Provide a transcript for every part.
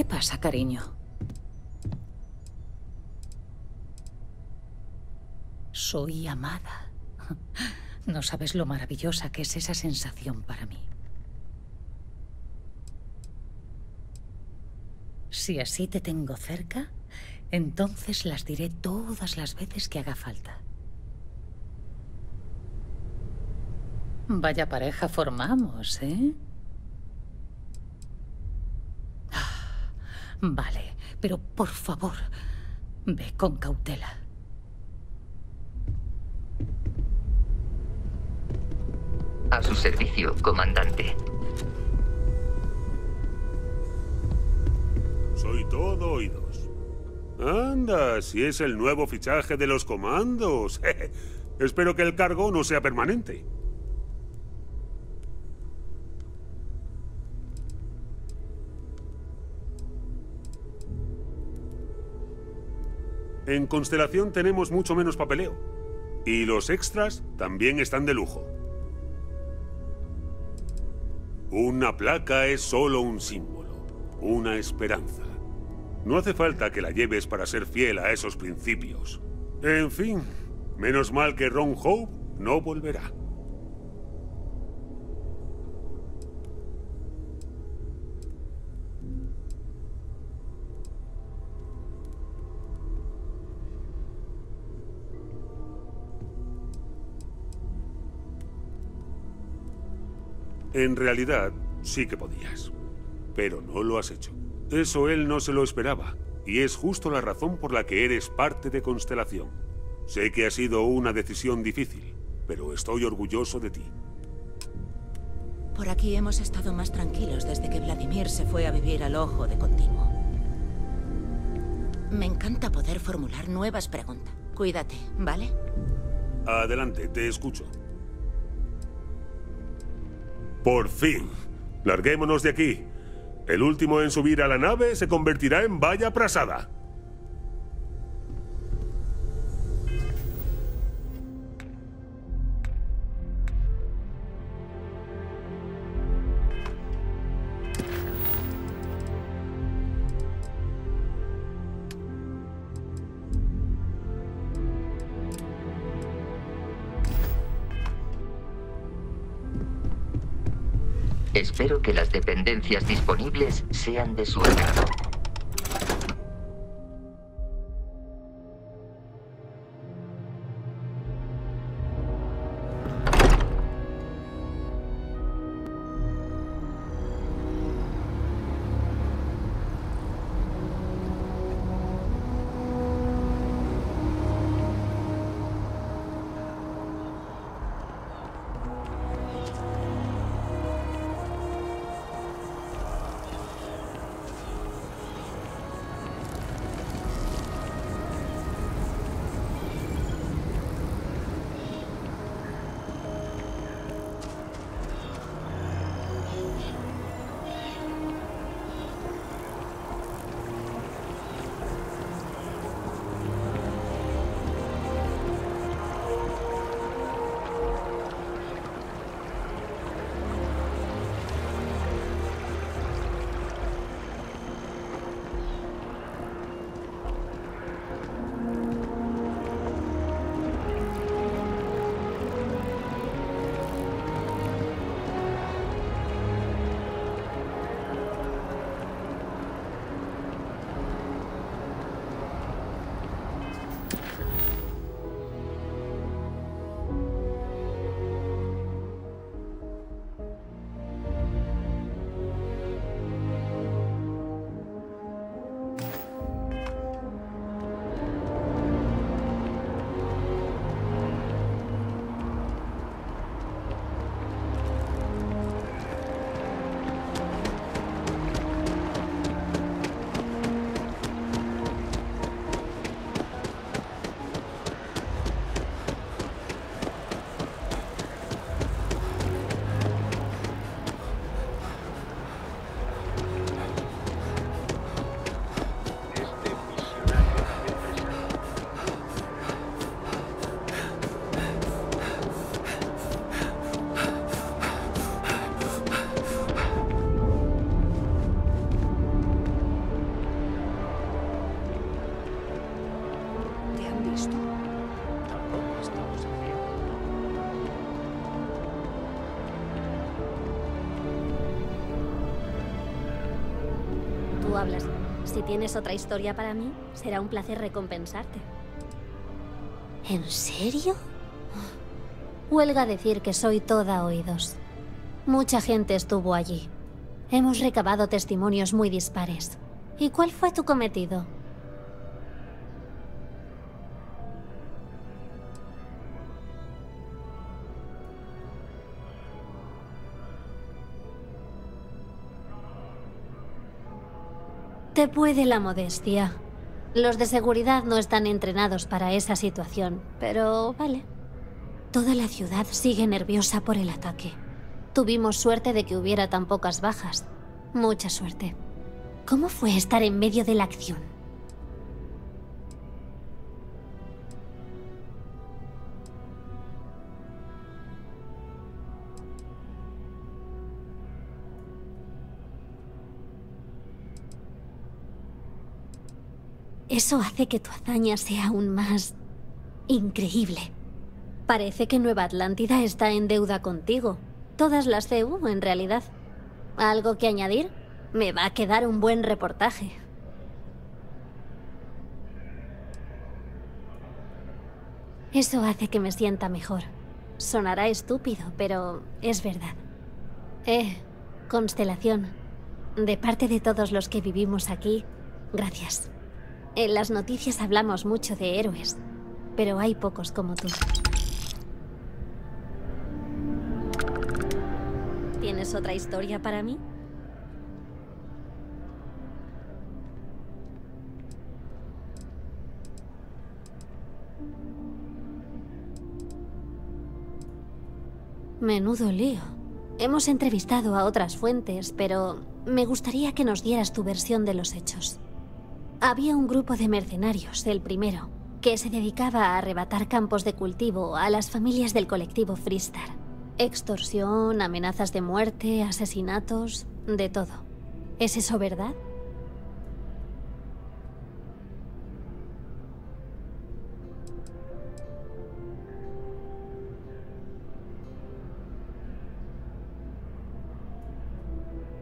¿Qué pasa, cariño? Soy amada. No sabes lo maravillosa que es esa sensación para mí. Si así te tengo cerca, entonces las diré todas las veces que haga falta. Vaya pareja formamos, ¿eh? Ah, Vale, pero por favor, ve con cautela. A su servicio, comandante. Soy todo oídos. Anda, si es el nuevo fichaje de los comandos. Espero que el cargo no sea permanente. En Constelación tenemos mucho menos papeleo. Y los extras también están de lujo. Una placa es solo un símbolo, una esperanza. No hace falta que la lleves para ser fiel a esos principios. En fin, menos mal que Ron Hope no volverá. En realidad, sí que podías. Pero no lo has hecho. Eso él no se lo esperaba. Y es justo la razón por la que eres parte de Constelación. Sé que ha sido una decisión difícil, pero estoy orgulloso de ti. Por aquí hemos estado más tranquilos desde que Vladimir se fue a vivir al ojo de continuo. Me encanta poder formular nuevas preguntas. Cuídate, ¿vale? Adelante, te escucho. Por fin. Larguémonos de aquí. El último en subir a la nave se convertirá en valla prasada. Espero que las dependencias disponibles sean de su agrado. Tienes otra historia para mí, será un placer recompensarte. ¿En serio? Huelga decir que soy toda oídos. Mucha gente estuvo allí. Hemos recabado testimonios muy dispares. ¿Y cuál fue tu cometido? Te puede la modestia. Los de seguridad no están entrenados para esa situación, pero vale. Toda la ciudad sigue nerviosa por el ataque. Tuvimos suerte de que hubiera tan pocas bajas. Mucha suerte. ¿Cómo fue estar en medio de la acción? Eso hace que tu hazaña sea aún más increíble. Parece que Nueva Atlántida está en deuda contigo. Todas las CU, en realidad. ¿Algo que añadir? Me va a quedar un buen reportaje. Eso hace que me sienta mejor. Sonará estúpido, pero es verdad. Eh, Constelación, de parte de todos los que vivimos aquí, gracias. En las noticias hablamos mucho de héroes, pero hay pocos como tú. ¿Tienes otra historia para mí? Menudo lío. Hemos entrevistado a otras fuentes, pero me gustaría que nos dieras tu versión de los hechos. Había un grupo de mercenarios, el primero, que se dedicaba a arrebatar campos de cultivo a las familias del colectivo Freestar. Extorsión, amenazas de muerte, asesinatos, de todo. ¿Es eso verdad?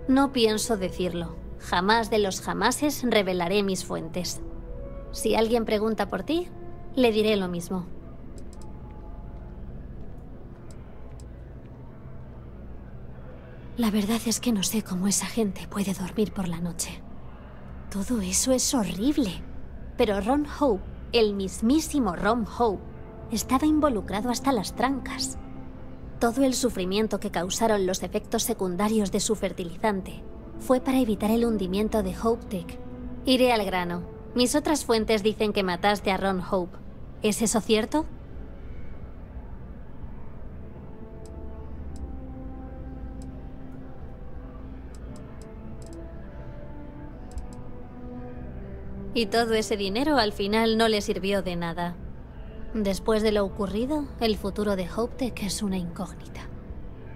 No pienso decirlo. Jamás de los jamases revelaré mis fuentes. Si alguien pregunta por ti, le diré lo mismo. La verdad es que no sé cómo esa gente puede dormir por la noche. Todo eso es horrible. Pero Ron Hope, el mismísimo Ron Hope, estaba involucrado hasta las trancas. Todo el sufrimiento que causaron los efectos secundarios de su fertilizante fue para evitar el hundimiento de Hope Tech. Iré al grano. Mis otras fuentes dicen que mataste a Ron Hope. ¿Es eso cierto? Y todo ese dinero al final no le sirvió de nada. Después de lo ocurrido, el futuro de Hoptech es una incógnita.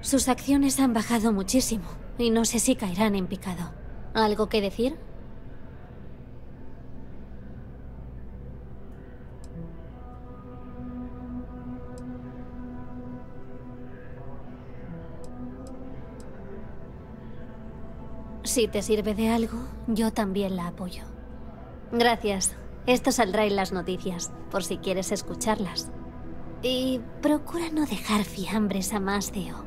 Sus acciones han bajado muchísimo y no sé si caerán en picado. ¿Algo que decir? Si te sirve de algo, yo también la apoyo. Gracias. Esto saldrá en las noticias, por si quieres escucharlas. Y procura no dejar fiambres a más, Theo.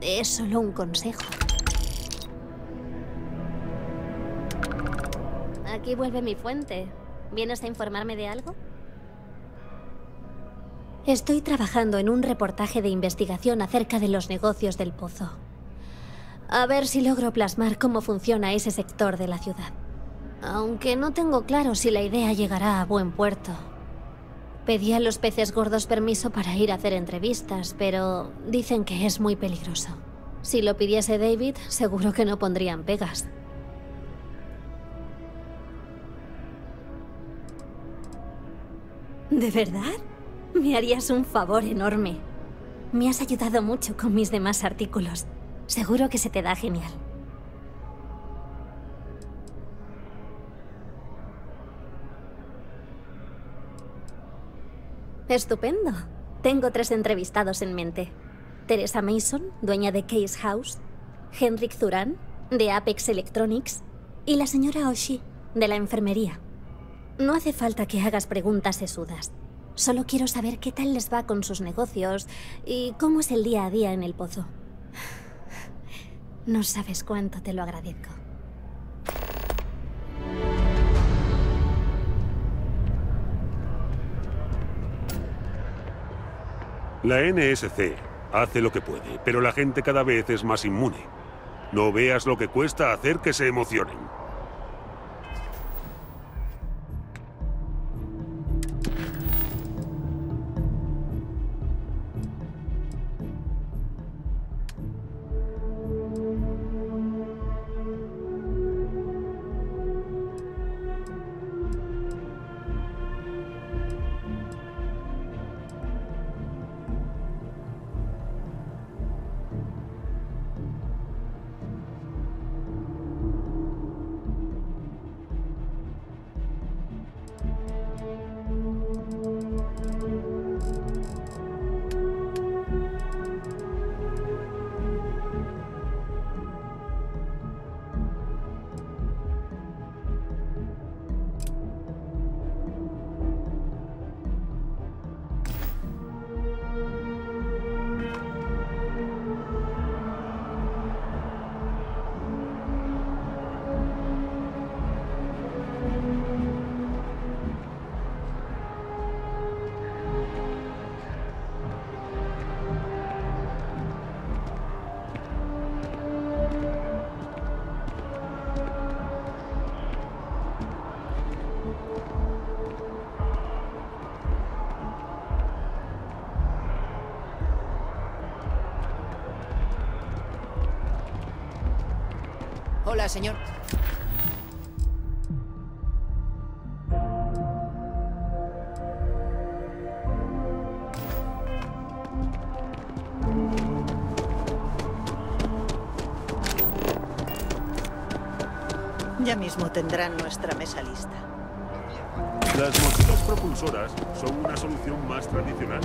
Es solo un consejo. Aquí vuelve mi fuente. ¿Vienes a informarme de algo? Estoy trabajando en un reportaje de investigación acerca de los negocios del pozo. A ver si logro plasmar cómo funciona ese sector de la ciudad. Aunque no tengo claro si la idea llegará a buen puerto. Pedí a los peces gordos permiso para ir a hacer entrevistas, pero dicen que es muy peligroso. Si lo pidiese David, seguro que no pondrían pegas. ¿De verdad? Me harías un favor enorme. Me has ayudado mucho con mis demás artículos. Seguro que se te da genial. Estupendo. Tengo tres entrevistados en mente. Teresa Mason, dueña de Case House, Henrik Zuran, de Apex Electronics, Y la señora Oshi, de la enfermería. No hace falta que hagas preguntas sesudas. Solo quiero saber qué tal les va con sus negocios y cómo es el día a día en el pozo. No sabes cuánto te lo agradezco. La NSC hace lo que puede, pero la gente cada vez es más inmune. No veas lo que cuesta hacer que se emocionen. Hola, señor. Ya mismo tendrán nuestra mesa lista. Las mochilas propulsoras son una solución más tradicional.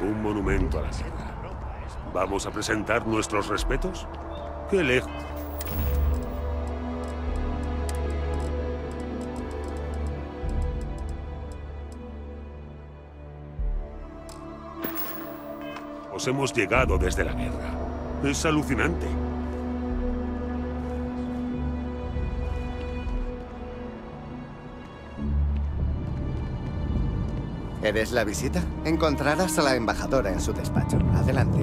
Un monumento a la guerra. ¿Vamos a presentar nuestros respetos? ¡Qué lejos! Os hemos llegado desde la guerra. Es alucinante. ¿Eres la visita? Encontrarás a la embajadora en su despacho. Adelante.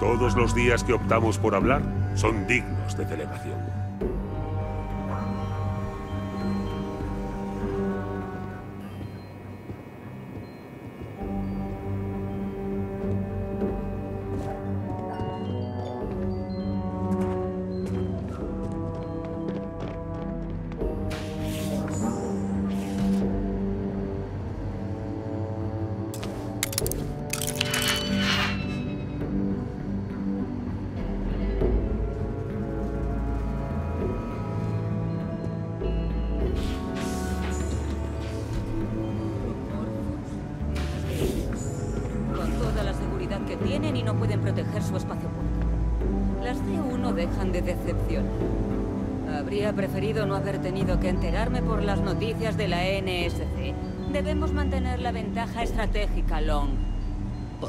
Todos los días que optamos por hablar son dignos de celebración.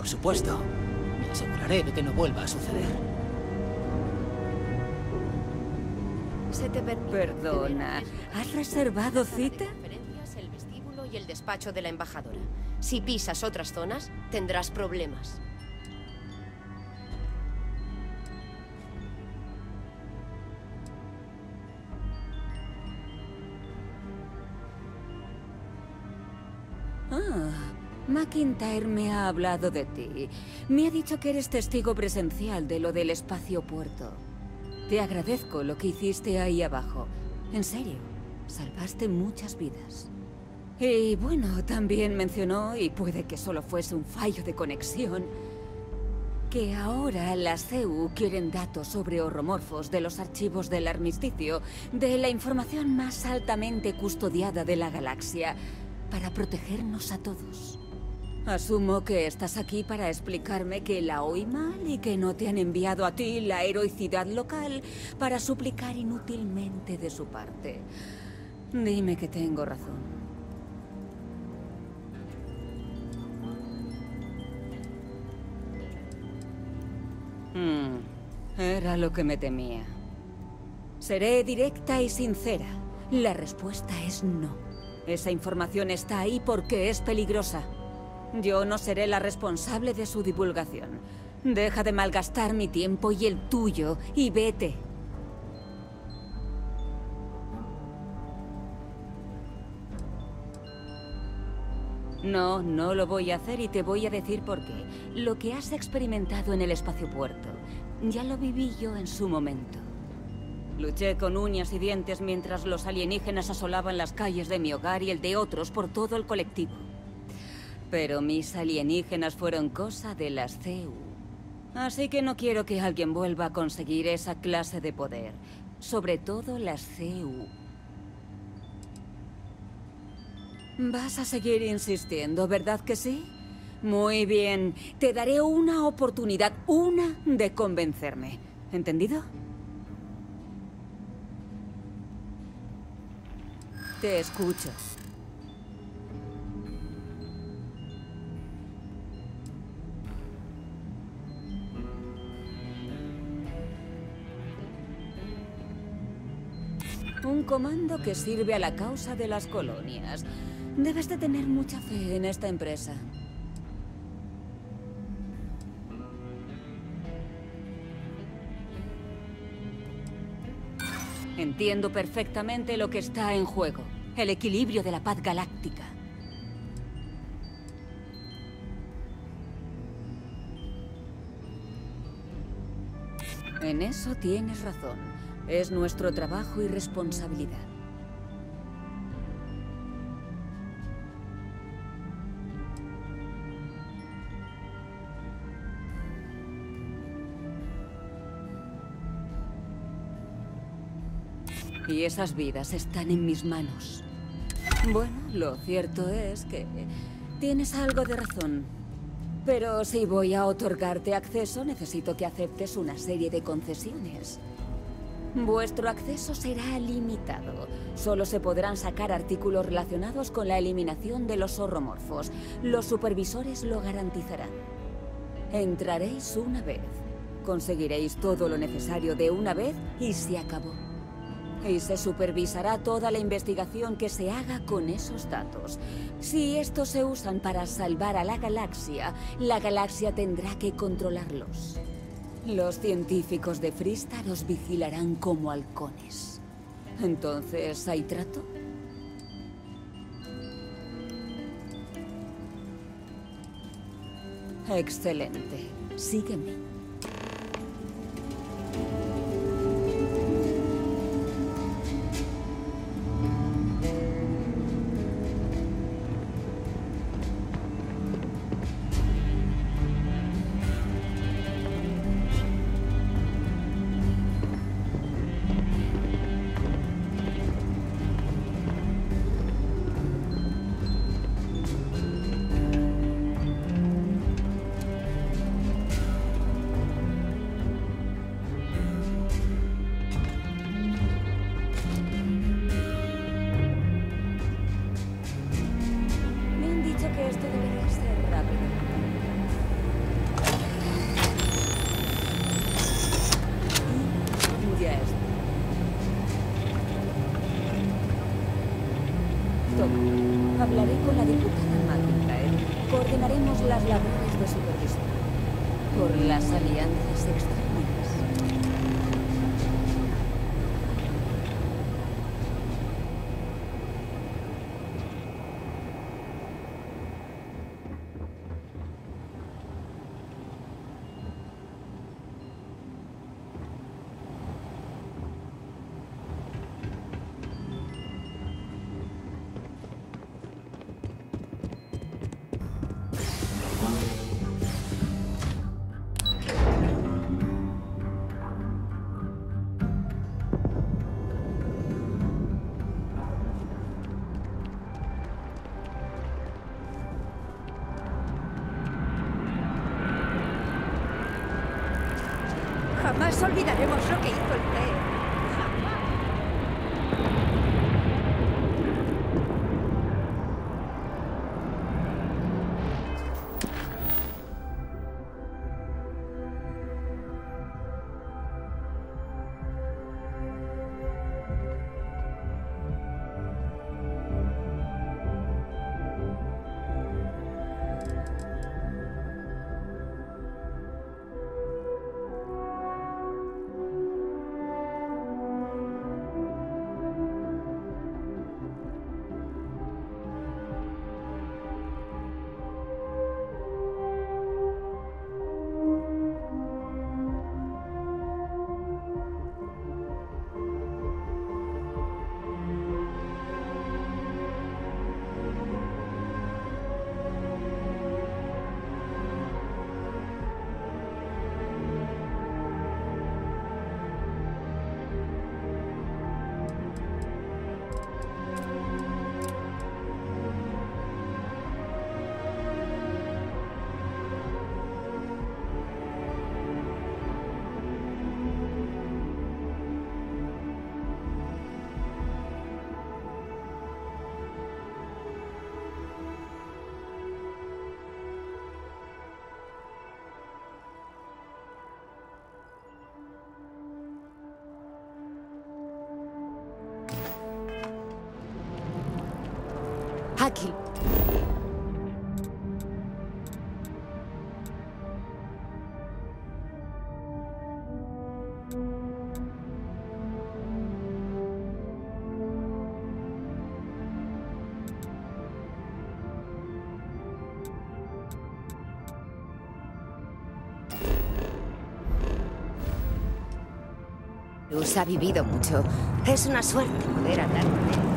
Por supuesto. Me aseguraré de que no vuelva a suceder. Se te Perdona, ¿has reservado cita? El vestíbulo y el despacho de la embajadora. Si pisas otras zonas, tendrás problemas. McIntyre me ha hablado de ti. Me ha dicho que eres testigo presencial de lo del espacio puerto. Te agradezco lo que hiciste ahí abajo. En serio, salvaste muchas vidas. Y bueno, también mencionó, y puede que solo fuese un fallo de conexión, que ahora las CEU quieren datos sobre horromorfos de los archivos del armisticio, de la información más altamente custodiada de la galaxia, para protegernos a todos. Asumo que estás aquí para explicarme que la oí mal y que no te han enviado a ti la heroicidad local para suplicar inútilmente de su parte. Dime que tengo razón. Hmm, era lo que me temía. Seré directa y sincera. La respuesta es no. Esa información está ahí porque es peligrosa. Yo no seré la responsable de su divulgación. Deja de malgastar mi tiempo y el tuyo y vete. No, no lo voy a hacer y te voy a decir por qué. Lo que has experimentado en el espacio puerto, ya lo viví yo en su momento. Luché con uñas y dientes mientras los alienígenas asolaban las calles de mi hogar y el de otros por todo el colectivo. Pero mis alienígenas fueron cosa de las CEU. Así que no quiero que alguien vuelva a conseguir esa clase de poder. Sobre todo las CEU. Vas a seguir insistiendo, ¿verdad que sí? Muy bien. Te daré una oportunidad, una, de convencerme. ¿Entendido? Te escucho. Un comando que sirve a la causa de las colonias. Debes de tener mucha fe en esta empresa. Entiendo perfectamente lo que está en juego. El equilibrio de la paz galáctica. En eso tienes razón. Es nuestro trabajo y responsabilidad. Y esas vidas están en mis manos. Bueno, lo cierto es que tienes algo de razón. Pero si voy a otorgarte acceso, necesito que aceptes una serie de concesiones. Vuestro acceso será limitado. Solo se podrán sacar artículos relacionados con la eliminación de los horromorfos. Los supervisores lo garantizarán. Entraréis una vez. Conseguiréis todo lo necesario de una vez y se acabó. Y se supervisará toda la investigación que se haga con esos datos. Si estos se usan para salvar a la galaxia, la galaxia tendrá que controlarlos. Los científicos de Frista los vigilarán como halcones. Entonces, ¿hay trato? Excelente. Sígueme. Jamás olvidaremos lo Aquí. Luz ha vivido mucho. Es una suerte poder hablar con él.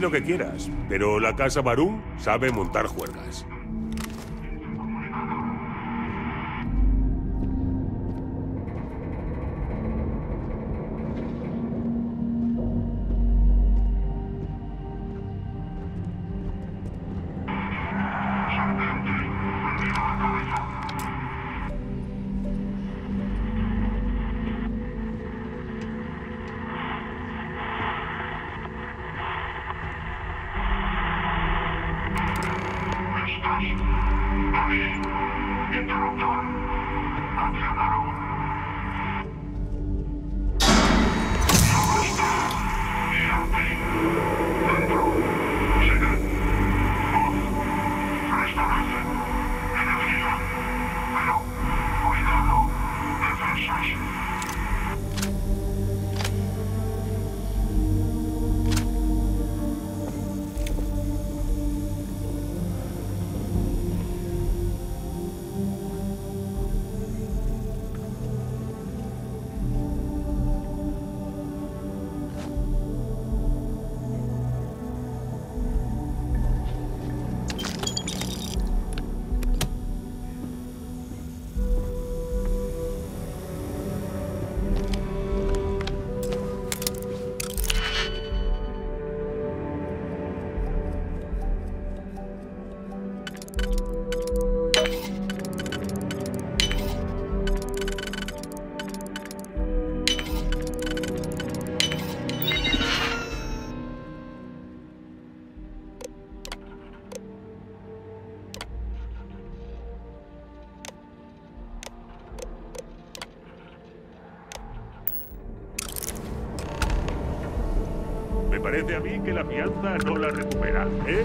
Lo que quieras, pero la casa Barún sabe montar juergas. Parece a mí que la fianza no la recupera, ¿eh?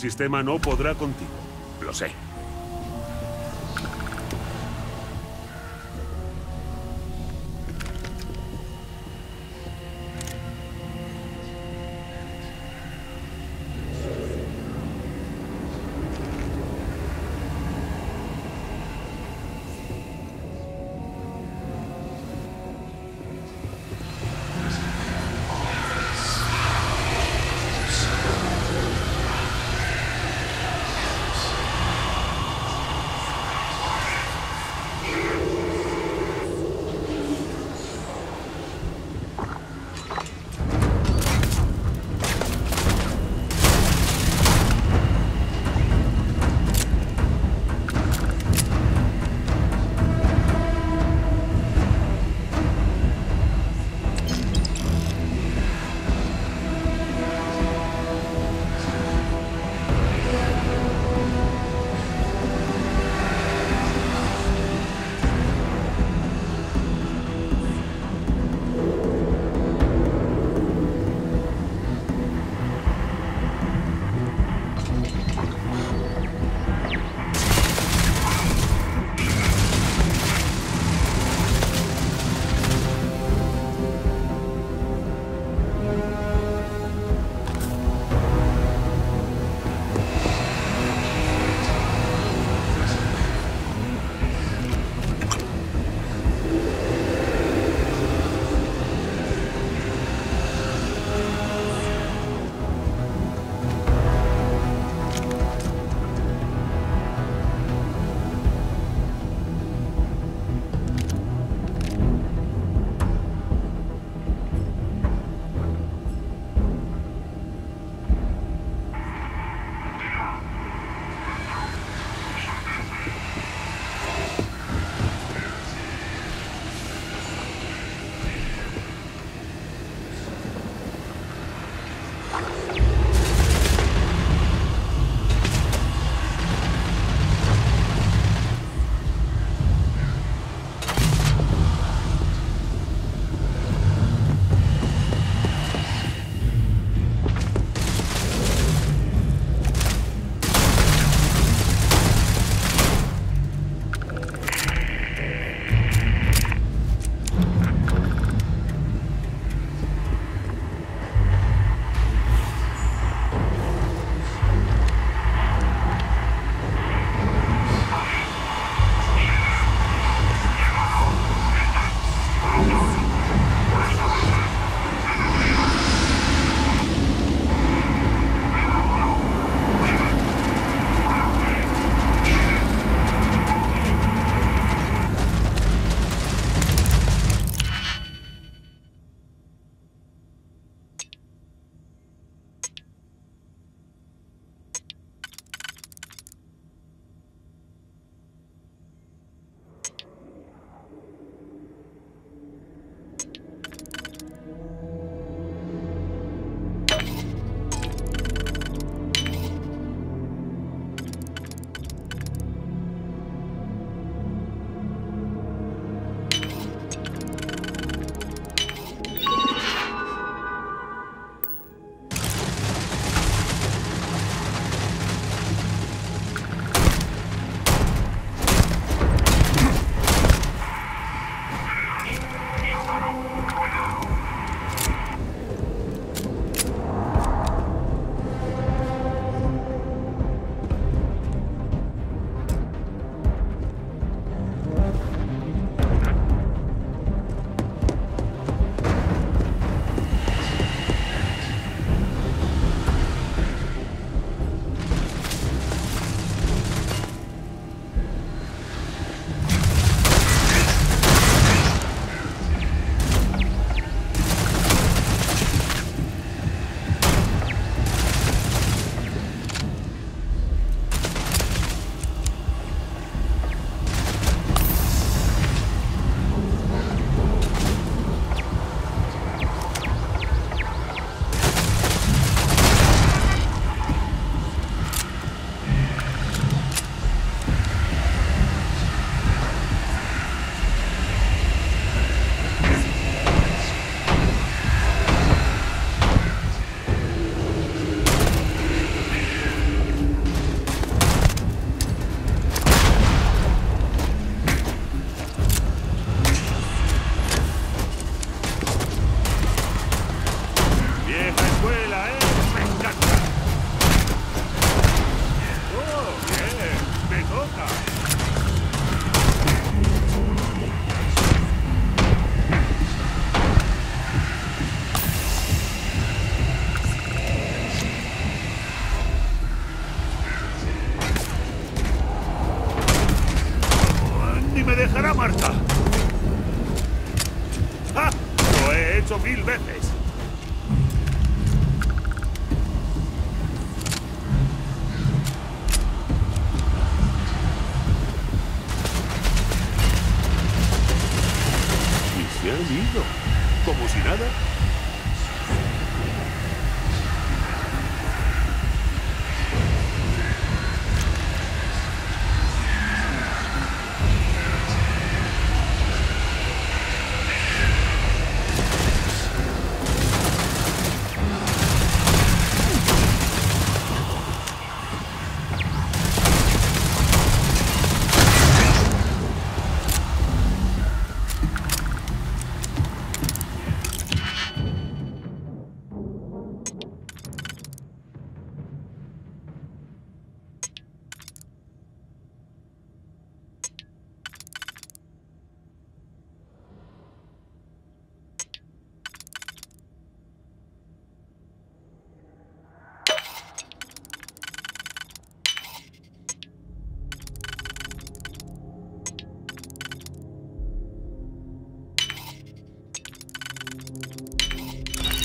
Sistema no podrá contigo. Lo sé.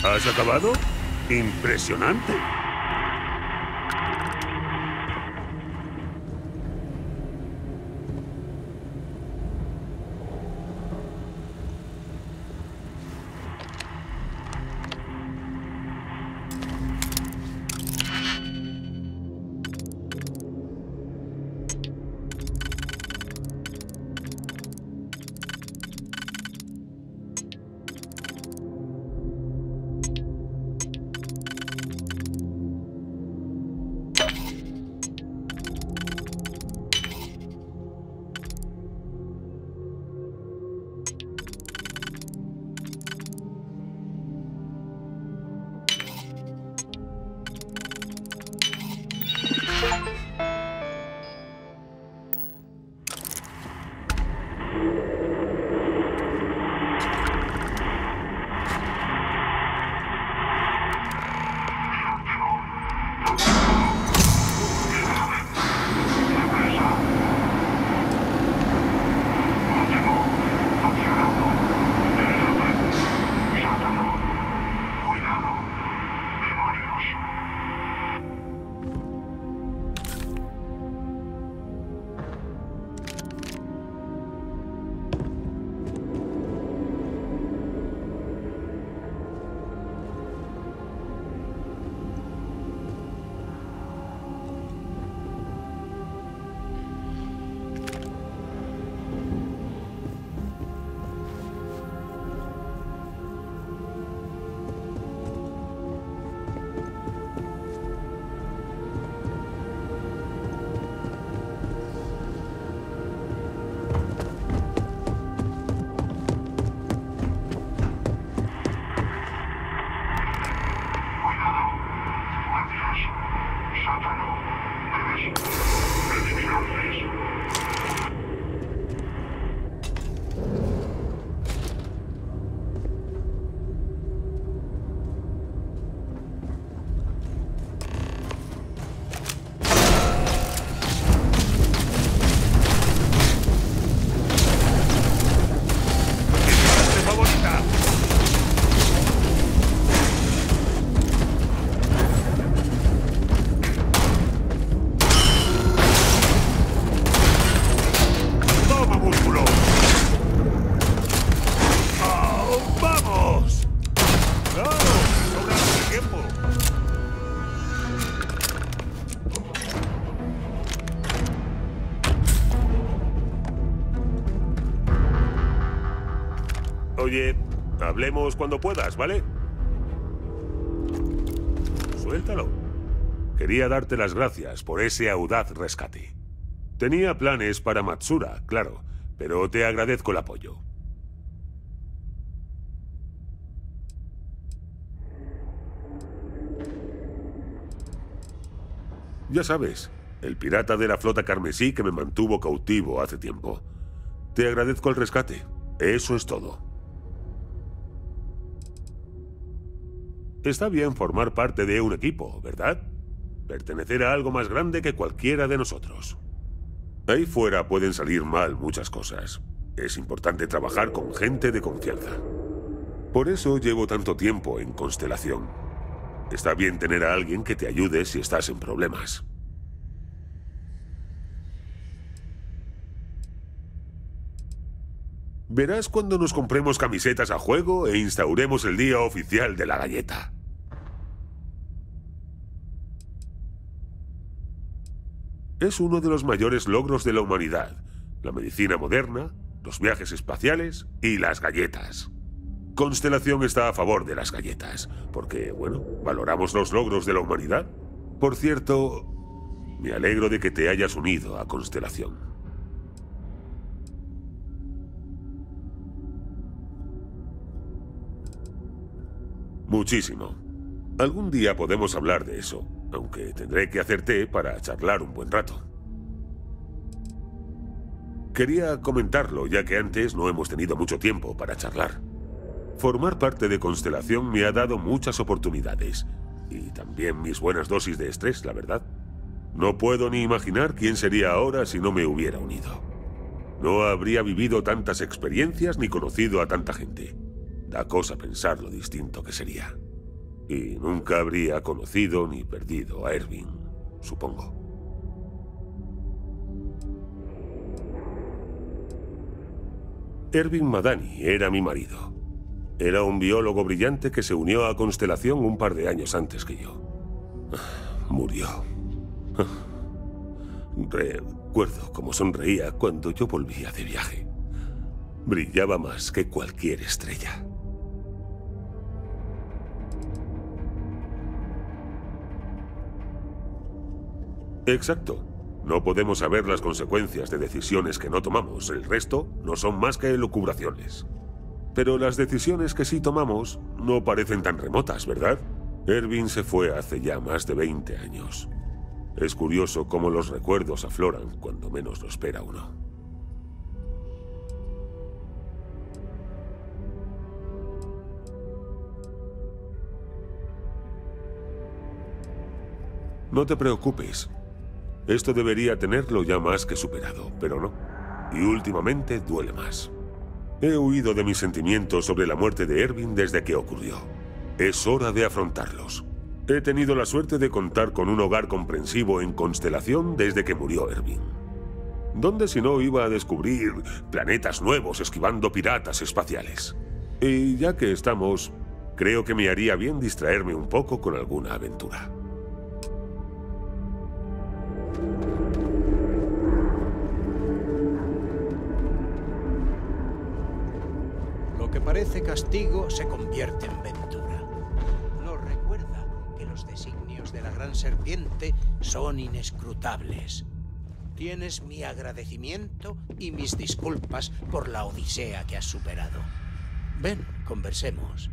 ¿Has acabado? Impresionante. Hablemos cuando puedas, ¿vale? Suéltalo. Quería darte las gracias por ese audaz rescate. Tenía planes para Matsura, claro, pero te agradezco el apoyo. Ya sabes, el pirata de la flota carmesí que me mantuvo cautivo hace tiempo. Te agradezco el rescate. Eso es todo. Está bien formar parte de un equipo, ¿verdad? Pertenecer a algo más grande que cualquiera de nosotros. Ahí fuera pueden salir mal muchas cosas. Es importante trabajar con gente de confianza. Por eso llevo tanto tiempo en Constelación. Está bien tener a alguien que te ayude si estás en problemas. Verás cuando nos compremos camisetas a juego e instauremos el día oficial de la galleta. Es uno de los mayores logros de la humanidad. La medicina moderna, los viajes espaciales y las galletas. Constelación está a favor de las galletas, porque, bueno, valoramos los logros de la humanidad. Por cierto, me alegro de que te hayas unido a Constelación. Muchísimo. Algún día podemos hablar de eso, aunque tendré que hacer té para charlar un buen rato. Quería comentarlo, ya que antes no hemos tenido mucho tiempo para charlar. Formar parte de Constelación me ha dado muchas oportunidades, y también mis buenas dosis de estrés, la verdad. No puedo ni imaginar quién sería ahora si no me hubiera unido. No habría vivido tantas experiencias ni conocido a tanta gente. Da cosa pensar lo distinto que sería. Y nunca habría conocido ni perdido a Ervin, supongo. Ervin Madani era mi marido. Era un biólogo brillante que se unió a Constelación un par de años antes que yo. Murió. Recuerdo cómo sonreía cuando yo volvía de viaje. Brillaba más que cualquier estrella. Exacto. No podemos saber las consecuencias de decisiones que no tomamos. El resto no son más que elucubraciones. Pero las decisiones que sí tomamos no parecen tan remotas, ¿verdad? Erwin se fue hace ya más de 20 años. Es curioso cómo los recuerdos afloran cuando menos lo espera uno. No te preocupes. Esto debería tenerlo ya más que superado, pero no. Y últimamente duele más. He huido de mis sentimientos sobre la muerte de Erwin desde que ocurrió. Es hora de afrontarlos. He tenido la suerte de contar con un hogar comprensivo en constelación desde que murió Erwin. ¿Dónde si no iba a descubrir planetas nuevos esquivando piratas espaciales? Y ya que estamos, creo que me haría bien distraerme un poco con alguna aventura. Que parece castigo se convierte en ventura. Nos recuerda que los designios de la gran serpiente son inescrutables. Tienes mi agradecimiento y mis disculpas por la odisea que has superado. Ven, conversemos.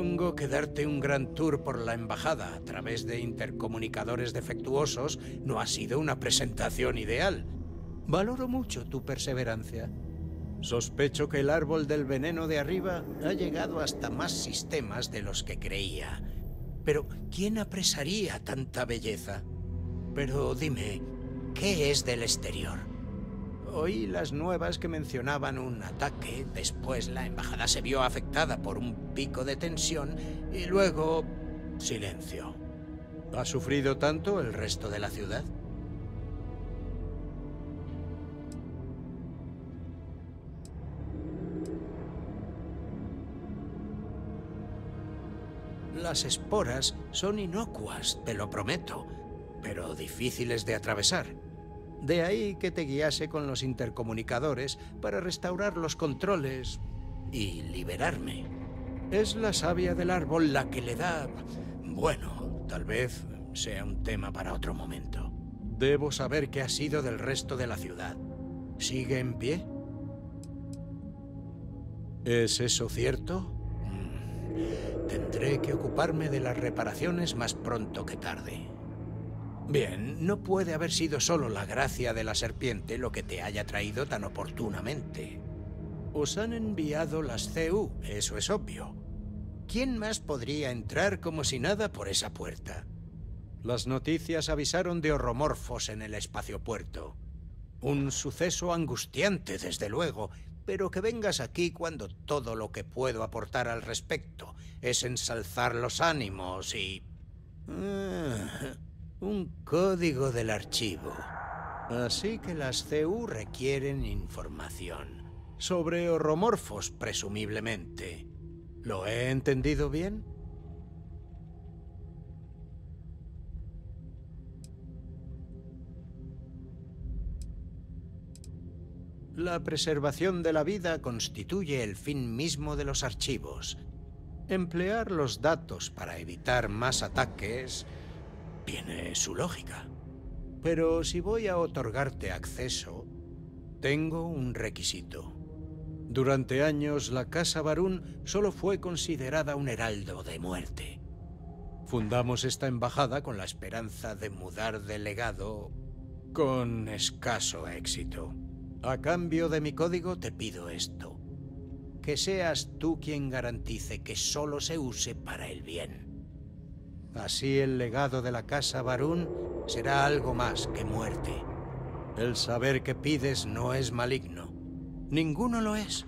Supongo que darte un gran tour por la embajada a través de intercomunicadores defectuosos no ha sido una presentación ideal. Valoro mucho tu perseverancia. Sospecho que el árbol del veneno de arriba ha llegado hasta más sistemas de los que creía. Pero, ¿quién apresaría tanta belleza? Pero dime, ¿qué es del exterior? Oí las nuevas que mencionaban un ataque, después la embajada se vio afectada por un pico de tensión y luego... silencio. ¿Ha sufrido tanto el resto de la ciudad? Las esporas son inocuas, te lo prometo, pero difíciles de atravesar. De ahí que te guiase con los intercomunicadores para restaurar los controles y liberarme. Es la savia del árbol la que le da... Bueno, tal vez sea un tema para otro momento. Debo saber qué ha sido del resto de la ciudad. ¿Sigue en pie? ¿Es eso cierto? Mm, Tendré que ocuparme de las reparaciones más pronto que tarde. Bien, no puede haber sido solo la gracia de la serpiente lo que te haya traído tan oportunamente. Os han enviado las CU, eso es obvio. ¿Quién más podría entrar como si nada por esa puerta? Las noticias avisaron de horromorfos en el espaciopuerto. Un suceso angustiante, desde luego, pero que vengas aquí cuando todo lo que puedo aportar al respecto es ensalzar los ánimos y... Ah, un código del archivo. Así que las CU requieren información. Sobre horromorfos, presumiblemente. ¿Lo he entendido bien? La preservación de la vida constituye el fin mismo de los archivos. Emplear los datos para evitar más ataques tiene su lógica. Pero si voy a otorgarte acceso, tengo un requisito. Durante años la Casa Barún solo fue considerada un heraldo de muerte. Fundamos esta embajada con la esperanza de mudar de legado con escaso éxito. A cambio de mi código te pido esto. Que seas tú quien garantice que solo se use para el bien. Así el legado de la Casa Barún será algo más que muerte. El saber que pides no es maligno. Ninguno lo es.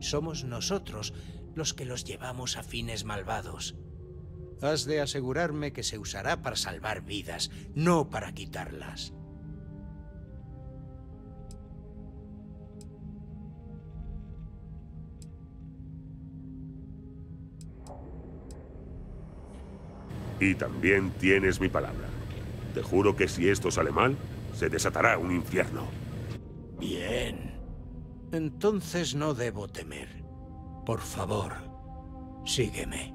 Somos nosotros los que los llevamos a fines malvados. Has de asegurarme que se usará para salvar vidas, no para quitarlas. Y también tienes mi palabra. Te juro que si esto sale mal, se desatará un infierno. Bien. Entonces no debo temer. Por favor, sígueme.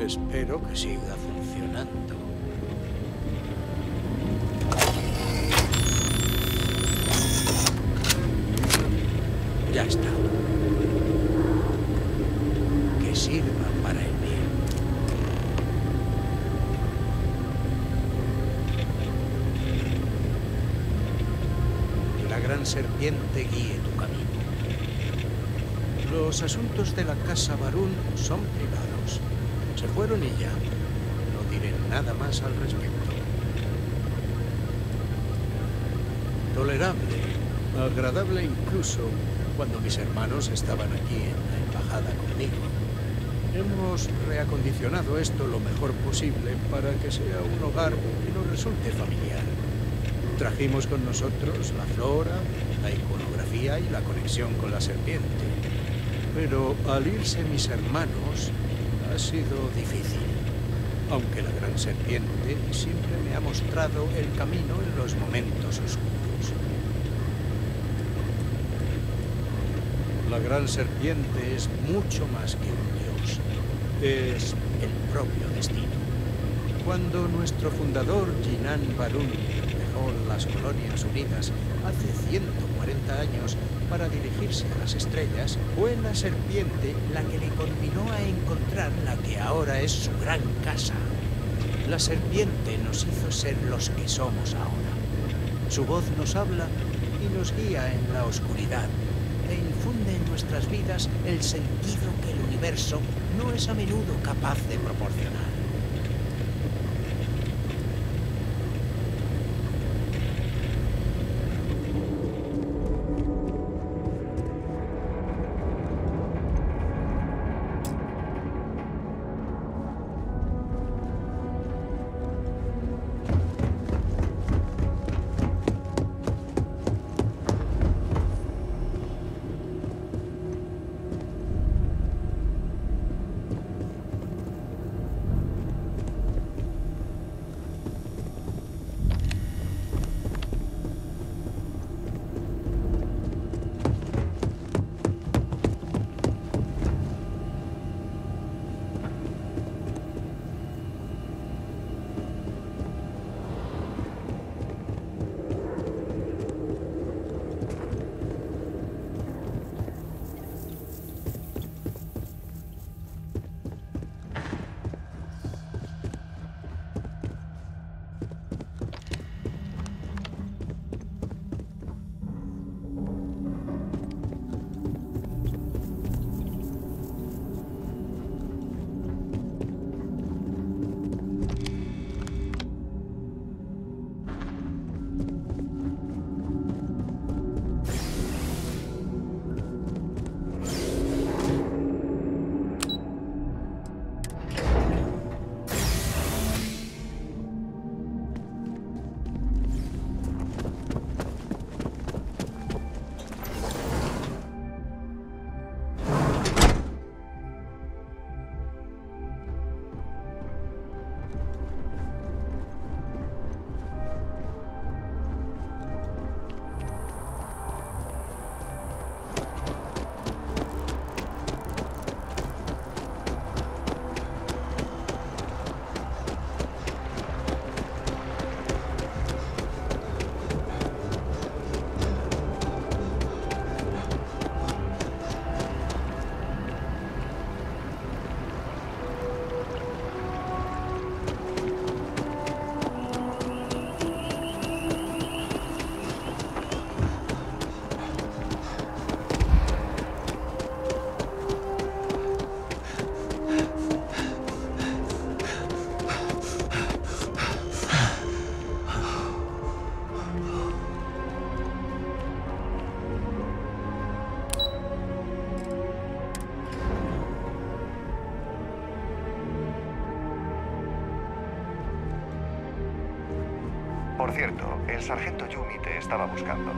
Espero que siga funcionando. Serpiente guíe tu camino. Los asuntos de la casa Barún son privados. Se fueron y ya. No diré nada más al respecto. Tolerable, agradable incluso cuando mis hermanos estaban aquí en la embajada conmigo. Hemos reacondicionado esto lo mejor posible para que sea un hogar que nos resulte familiar. Trajimos con nosotros la flora, la iconografía y la conexión con la serpiente. Pero al irse mis hermanos, ha sido difícil. Aunque la gran serpiente siempre me ha mostrado el camino en los momentos oscuros. La gran serpiente es mucho más que un dios. Es el propio destino. Cuando nuestro fundador, Jinan Barun, las Colonias Unidas hace 140 años para dirigirse a las estrellas, fue la serpiente la que le conminó a encontrar la que ahora es su gran casa. La serpiente nos hizo ser los que somos ahora. Su voz nos habla y nos guía en la oscuridad e infunde en nuestras vidas el sentido que el universo no es a menudo capaz de proporcionar. Sargento Yumi te estaba buscando.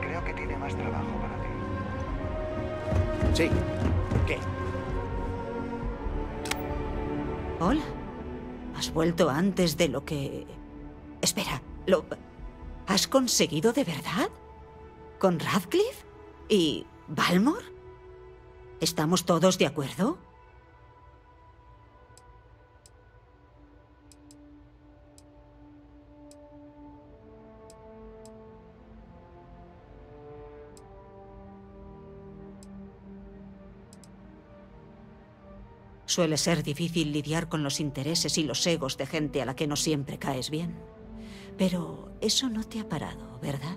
Creo que tiene más trabajo para ti. Sí. ¿Qué? Hola. ¿Has vuelto antes de lo que... Espera, ¿lo... ¿Has conseguido de verdad? ¿Con Radcliffe? ¿Y Balmore? ¿Estamos todos de acuerdo? Suele ser difícil lidiar con los intereses y los egos de gente a la que no siempre caes bien. Pero eso no te ha parado, ¿verdad?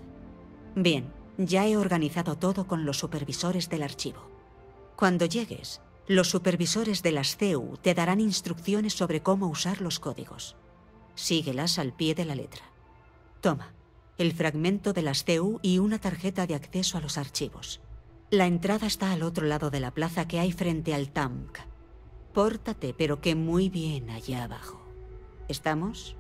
Bien, ya he organizado todo con los supervisores del archivo. Cuando llegues, los supervisores de las CEU te darán instrucciones sobre cómo usar los códigos. Síguelas al pie de la letra. Toma, el fragmento de las CEU y una tarjeta de acceso a los archivos. La entrada está al otro lado de la plaza que hay frente al TAMC. Pórtate, pero que muy bien allá abajo. ¿Estamos?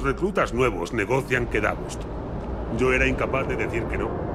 Los reclutas nuevos negocian que Davos. Yo era incapaz de decir que no.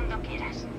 Cuando quieras.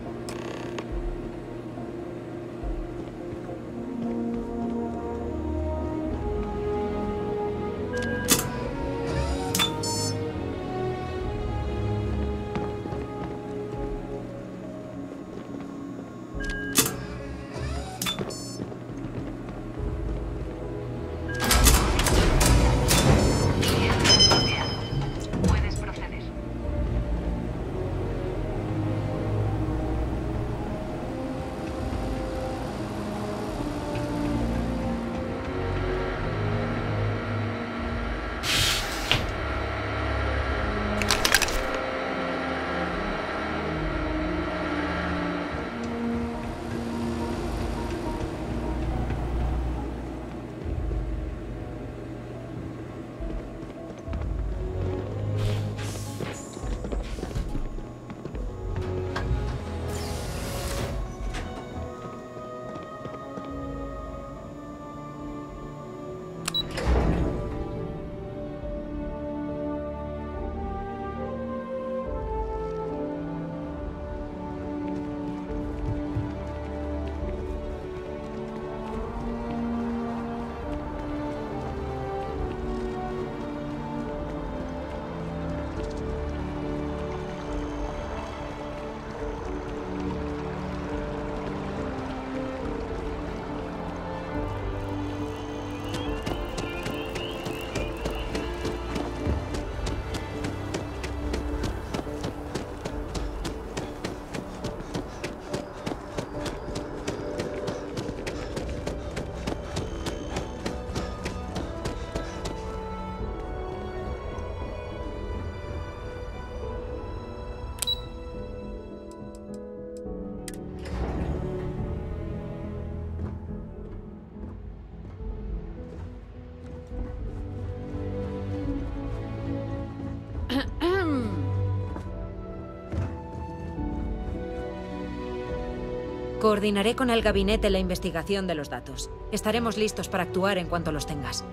Coordinaré con el gabinete la investigación de los datos. Estaremos listos para actuar en cuanto los tengas.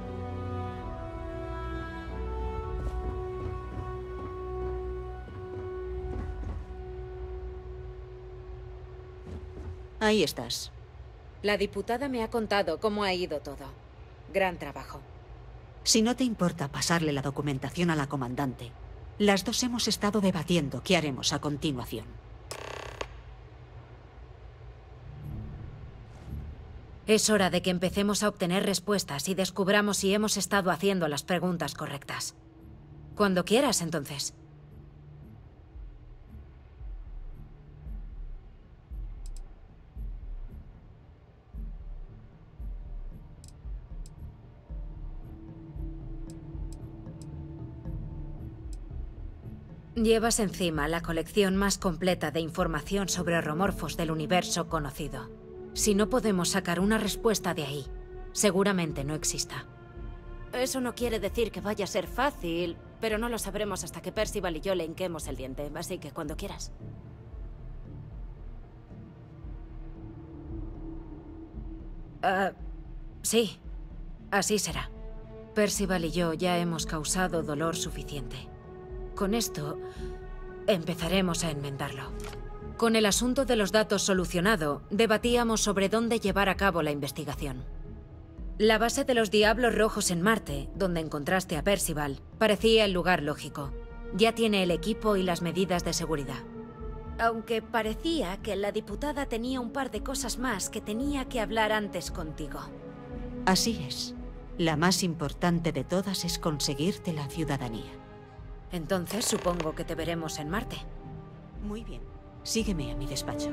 Ahí estás. La diputada me ha contado cómo ha ido todo. Gran trabajo. Si no te importa pasarle la documentación a la comandante, las dos hemos estado debatiendo qué haremos a continuación. Es hora de que empecemos a obtener respuestas y descubramos si hemos estado haciendo las preguntas correctas. Cuando quieras, entonces. Llevas encima la colección más completa de información sobre romorfos del universo conocido. Si no podemos sacar una respuesta de ahí, seguramente no exista. Eso no quiere decir que vaya a ser fácil, pero no lo sabremos hasta que Percival y yo le hinquemos el diente, así que cuando quieras. Ah, sí, así será. Percival y yo ya hemos causado dolor suficiente. Con esto, empezaremos a enmendarlo. Con el asunto de los datos solucionado, debatíamos sobre dónde llevar a cabo la investigación. La base de los Diablos Rojos en Marte, donde encontraste a Percival, parecía el lugar lógico. Ya tiene el equipo y las medidas de seguridad. Aunque parecía que la diputada tenía un par de cosas más que tenía que hablar antes contigo. Así es. La más importante de todas es conseguirte la ciudadanía. Entonces supongo que te veremos en Marte. Muy bien. Sígueme a mi despacho.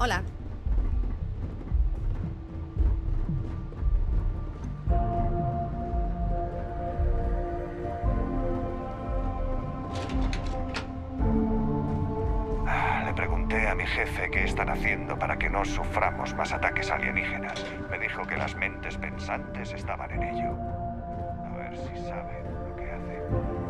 Hola. Pregunté a mi jefe qué están haciendo para que no suframos más ataques alienígenas. Me dijo que las mentes pensantes estaban en ello. A ver si sabe lo que hace.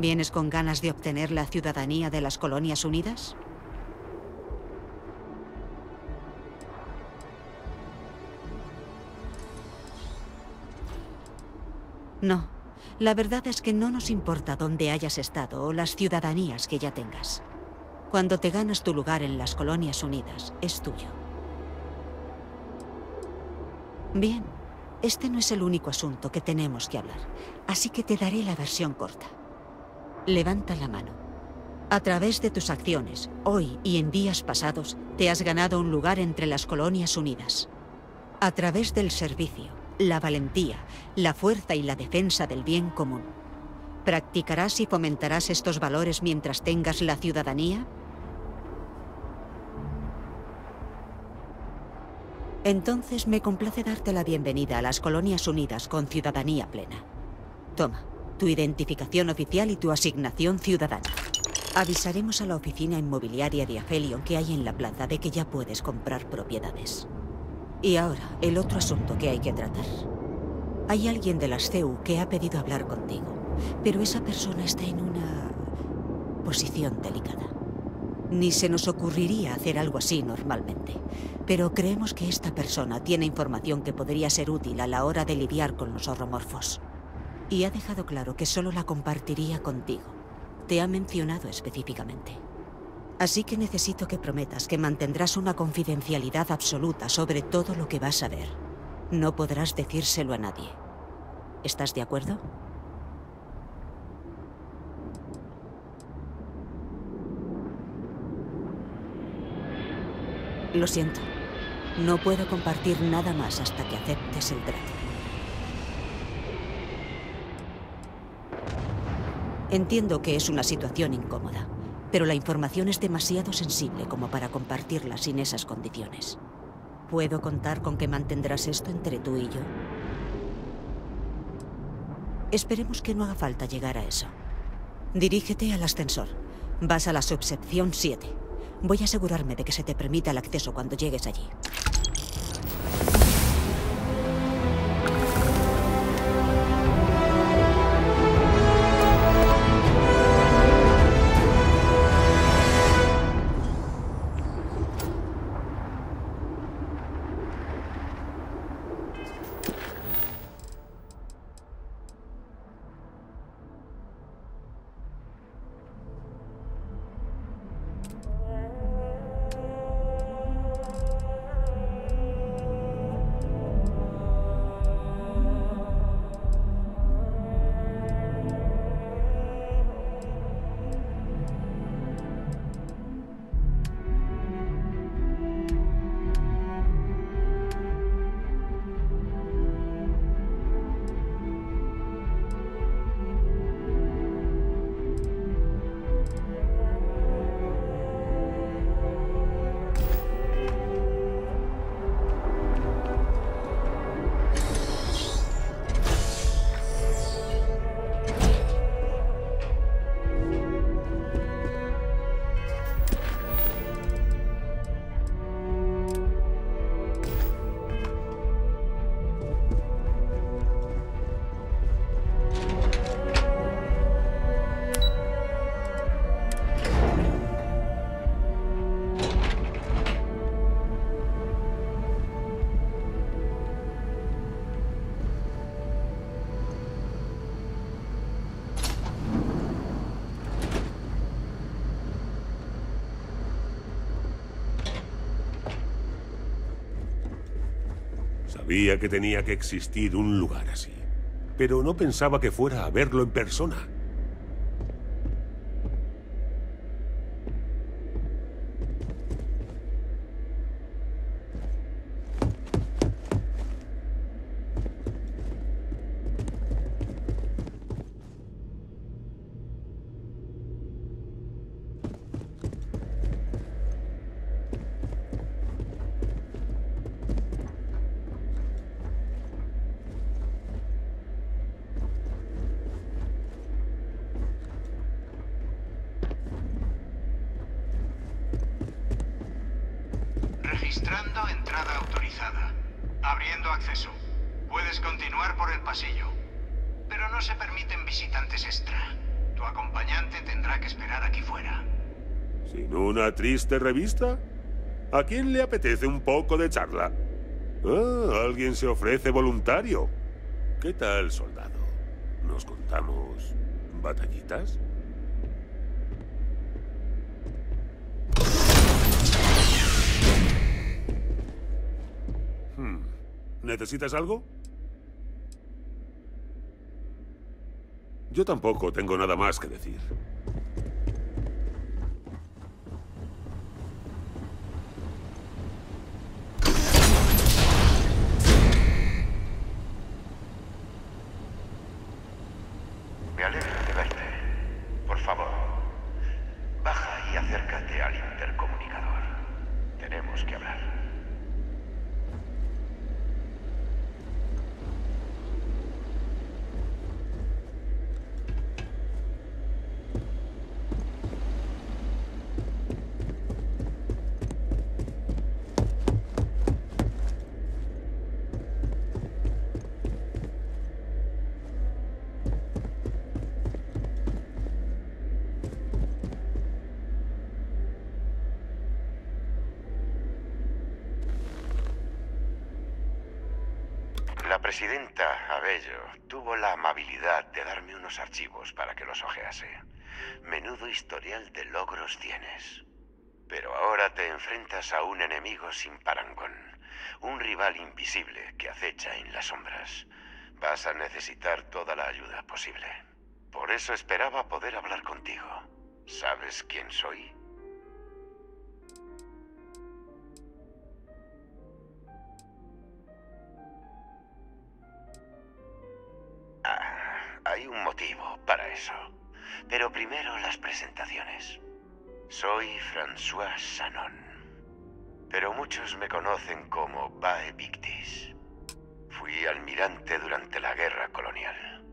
¿Vienes con ganas de obtener la ciudadanía de las Colonias Unidas? No. La verdad es que no nos importa dónde hayas estado o las ciudadanías que ya tengas. Cuando te ganas tu lugar en las Colonias Unidas, es tuyo. Bien, este no es el único asunto que tenemos que hablar, así que te daré la versión corta. Levanta la mano. A través de tus acciones, hoy y en días pasados, te has ganado un lugar entre las Colonias Unidas. A través del servicio, la valentía, la fuerza y la defensa del bien común. ¿Practicarás y fomentarás estos valores mientras tengas la ciudadanía? Entonces me complace darte la bienvenida a las Colonias Unidas con ciudadanía plena. Toma, tu identificación oficial y tu asignación ciudadana. Avisaremos a la oficina inmobiliaria de Aphelion que hay en la plaza de que ya puedes comprar propiedades. Y ahora, el otro asunto que hay que tratar. Hay alguien de las CEU que ha pedido hablar contigo, pero esa persona está en una posición delicada. Ni se nos ocurriría hacer algo así normalmente, pero creemos que esta persona tiene información que podría ser útil a la hora de lidiar con los horromorfos. Y ha dejado claro que solo la compartiría contigo. Te ha mencionado específicamente. Así que necesito que prometas que mantendrás una confidencialidad absoluta sobre todo lo que vas a ver. No podrás decírselo a nadie. ¿Estás de acuerdo? Lo siento. No puedo compartir nada más hasta que aceptes el trato. Entiendo que es una situación incómoda, pero la información es demasiado sensible como para compartirla sin esas condiciones. ¿Puedo contar con que mantendrás esto entre tú y yo? Esperemos que no haga falta llegar a eso. Dirígete al ascensor. Vas a la subsección 7. Voy a asegurarme de que se te permita el acceso cuando llegues allí. Sabía que tenía que existir un lugar así, pero no pensaba que fuera a verlo en persona. Que esperar aquí fuera. ¿Sin una triste revista? ¿A quién le apetece un poco de charla? Ah, alguien se ofrece voluntario. ¿Qué tal, soldado? ¿Nos contamos batallitas? Hmm. ¿Necesitas algo? Yo tampoco tengo nada más que decir. Me alegro de verte. Por favor, baja y acércate al intercomunicador. Tenemos que hablar. La presidenta Abello tuvo la de darme unos archivos para que los hojease. Menudo historial de logros tienes. Pero ahora te enfrentas a un enemigo sin parangón, un rival invisible que acecha en las sombras. Vas a necesitar toda la ayuda posible. Por eso esperaba poder hablar contigo. ¿Sabes quién soy? Para eso. Pero primero las presentaciones. Soy François Sanon. Pero muchos me conocen como Bae Victis. Fui almirante durante la guerra colonial.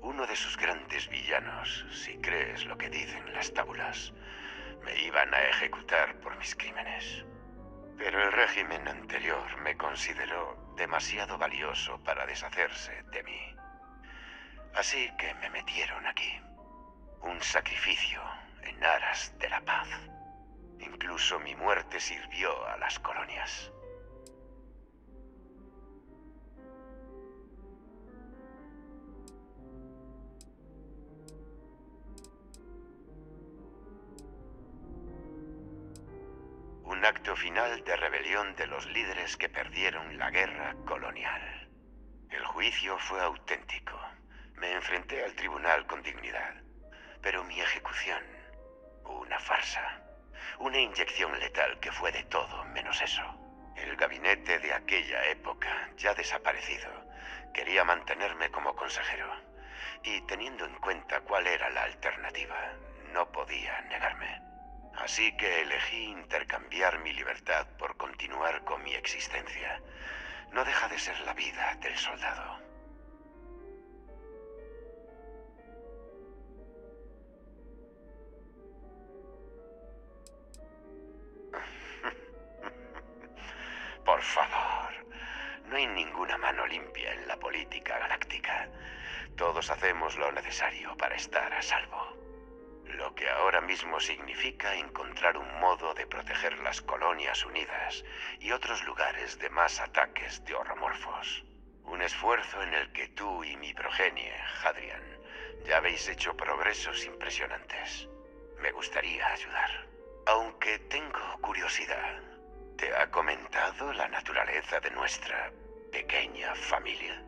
Uno de sus grandes villanos, si crees lo que dicen las tábulas, me iban a ejecutar por mis crímenes. Pero el régimen anterior me consideró demasiado valioso para deshacerse de mí. Así que me metieron aquí. Un sacrificio en aras de la paz. Incluso mi muerte sirvió a las colonias. Un acto final de rebelión de los líderes que perdieron la guerra colonial. El juicio fue auténtico. Me enfrenté al tribunal con dignidad. Pero mi ejecución, una farsa. Una inyección letal que fue de todo menos eso. El gabinete de aquella época, ya desaparecido, quería mantenerme como consejero. Y teniendo en cuenta cuál era la alternativa, no podía negarme. Así que elegí intercambiar mi libertad por continuar con mi existencia. No deja de ser la vida del soldado. Hay ninguna mano limpia en la política galáctica. Todos hacemos lo necesario para estar a salvo. Lo que ahora mismo significa encontrar un modo de proteger las colonias unidas y otros lugares de más ataques de horromorfos. Un esfuerzo en el que tú y mi progenie, Hadrian, ya habéis hecho progresos impresionantes. Me gustaría ayudar. Aunque tengo curiosidad. ¿Te ha comentado la naturaleza de nuestra pequeña familia?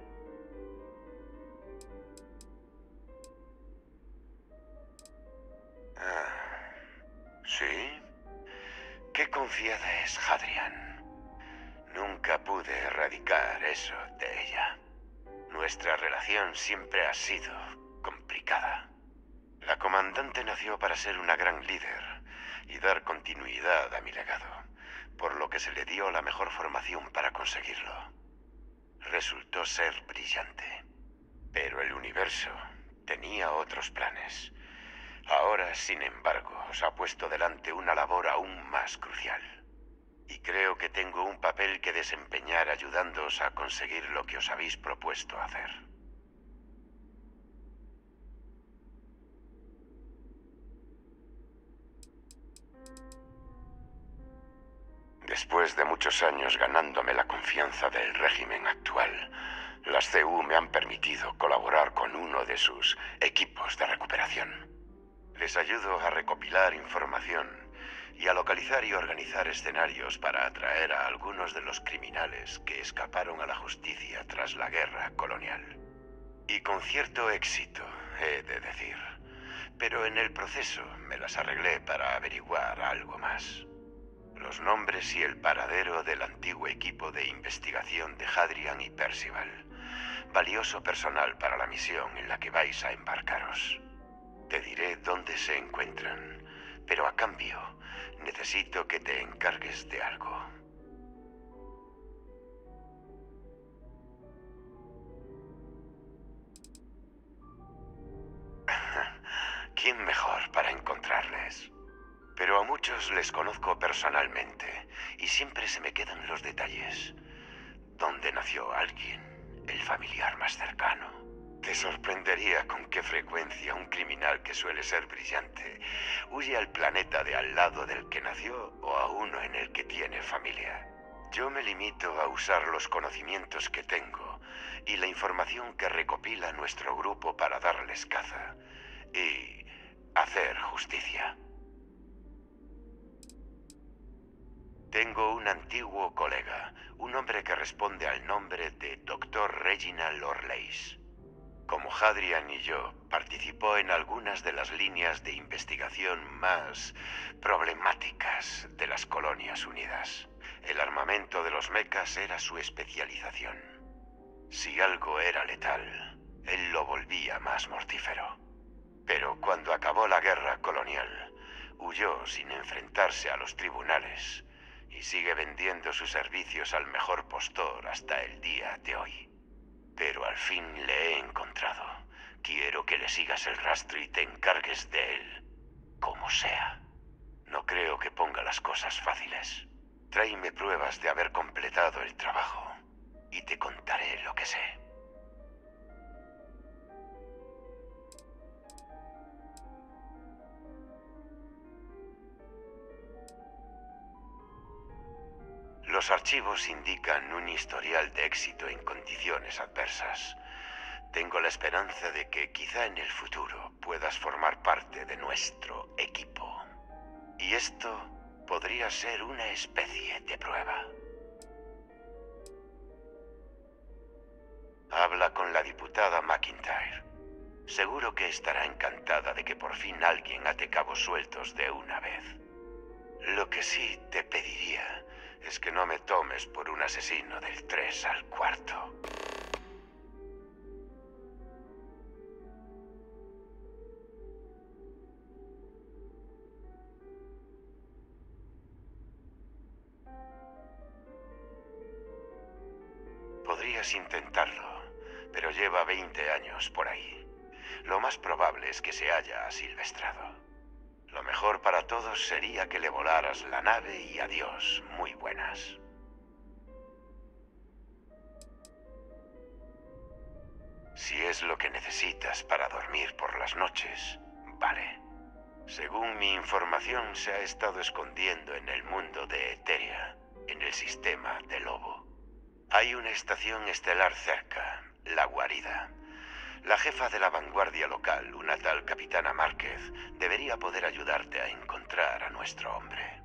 Ah, ¿Sí? Qué confiada es Hadrian. Nunca pude erradicar eso de ella. Nuestra relación siempre ha sido complicada. La comandante nació para ser una gran líder y dar continuidad a mi legado, por lo que se le dio la mejor formación para conseguirlo. Resultó ser brillante, pero el universo tenía otros planes. Ahora, sin embargo, os ha puesto delante una labor aún más crucial. Y creo que tengo un papel que desempeñar ayudándoos a conseguir lo que os habéis propuesto hacer. Después de muchos años ganándome la confianza del régimen actual, las CU me han permitido colaborar con uno de sus equipos de recuperación. Les ayudo a recopilar información y a localizar y organizar escenarios para atraer a algunos de los criminales que escaparon a la justicia tras la guerra colonial. Y con cierto éxito, he de decir. Pero en el proceso me las arreglé para averiguar algo más. Los nombres y el paradero del antiguo equipo de investigación de Hadrian y Percival. Valioso personal para la misión en la que vais a embarcaros. Te diré dónde se encuentran, pero a cambio necesito que te encargues de algo. ¿Quién mejor para encontrarles? Pero a muchos les conozco personalmente y siempre se me quedan los detalles. ¿Dónde nació alguien? El familiar más cercano. Te sorprendería con qué frecuencia un criminal que suele ser brillante huye al planeta de al lado del que nació o a uno en el que tiene familia. Yo me limito a usar los conocimientos que tengo y la información que recopila nuestro grupo para darles caza y hacer justicia. Tengo un antiguo colega, un hombre que responde al nombre de Dr. Reginald Lorleis. Como Hadrian y yo, participó en algunas de las líneas de investigación más problemáticas de las colonias unidas. El armamento de los mecas era su especialización. Si algo era letal, él lo volvía más mortífero. Pero cuando acabó la guerra colonial, huyó sin enfrentarse a los tribunales y sigue vendiendo sus servicios al mejor postor hasta el día de hoy. Pero al fin le he encontrado. Quiero que le sigas el rastro y te encargues de él, como sea. No creo que ponga las cosas fáciles. Tráeme pruebas de haber completado el trabajo y te contaré lo que sé. Los archivos indican un historial de éxito en condiciones adversas. Tengo la esperanza de que quizá en el futuro puedas formar parte de nuestro equipo. Y esto podría ser una especie de prueba. Habla con la diputada McIntyre. Seguro que estará encantada de que por fin alguien ate cabos sueltos de una vez. Lo que sí te pediría es que no me tomes por un asesino del 3 al cuarto. Podrías intentarlo, pero lleva 20 años por ahí. Lo más probable es que se haya asilvestrado. Lo mejor para todos sería que le volaras la nave y adiós, muy buenas. Si es lo que necesitas para dormir por las noches, vale. Según mi información, se ha estado escondiendo en el mundo de Eteria, en el sistema de Lobo. Hay una estación estelar cerca, la guarida. La jefa de la vanguardia local, una tal capitana Márquez, debería poder ayudarte a encontrar a nuestro hombre.